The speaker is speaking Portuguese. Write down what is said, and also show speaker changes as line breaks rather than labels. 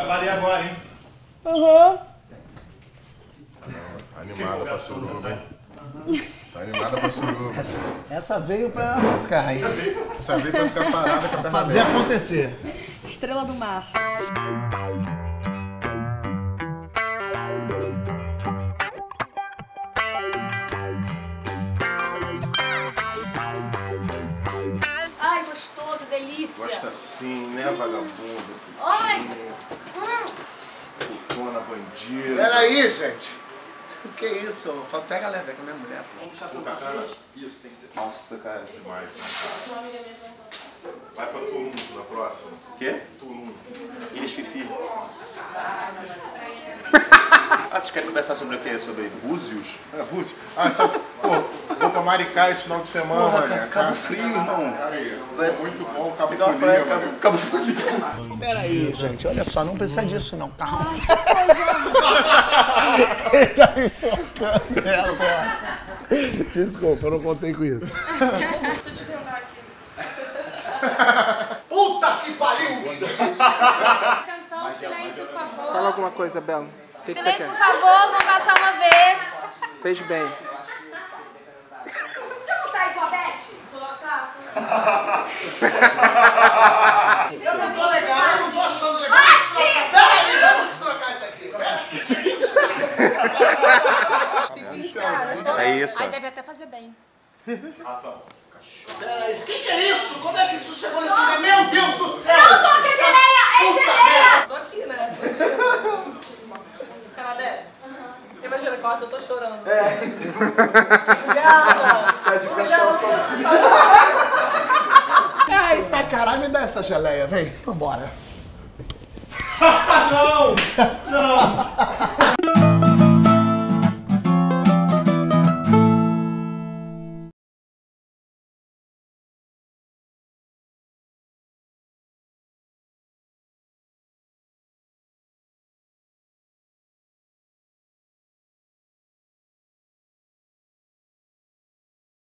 Vai valer agora, hein?
Aham.
Animada pra suruba, hein? Tá animada pra suruba.
Essa, essa veio pra ficar aí.
Essa veio pra ficar parada com a perna
Fazer
aberta.
acontecer.
Estrela do mar.
Gosta assim, né, vagabundo?
Ai.
Putona, bandida.
Peraí, gente. Que isso? Fala, Pega leve com a minha mulher, pô.
Puta cara.
Nossa, cara.
Demais, né, cara? Vai pra Tulum na próxima.
Quê?
Tulum.
Ilhas Fifi. ah, vocês querem conversar sobre o quê? Sobre búzios?
É, putz. Ah, só, pô, pra Maricá esse final de semana,
Porra,
né?
Cabo? Frio, irmão.
Cara, é muito bom, Cabo Frio,
praia. Cabo, Cabo Frio.
Peraí, gente, olha só, não precisa disso não, calma. Ele tá me focando nela. Desculpa, eu não contei com isso. Puta que pariu!
Canção, silêncio, por favor.
Fala alguma coisa, Bela. O que, que você
Silêncio, por
quer?
favor, vamos passar uma vez.
Fez bem.
Você não tá aí com a Beth?
Eu não tô legal, eu não tô achando legal.
Bate!
Peraí, vamos destrocar isso aqui.
É isso.
Ai, deve até fazer bem.
Peraí, o que, que é isso? Como é que isso chegou nesse nível? Meu Deus do céu!
Não toca a geleia, é geleia!
Tô aqui, né? Canadé? Imagina, corta, eu tô chorando. É.
caralho, me dá essa geleia, vem. Vambora.
Não! Não!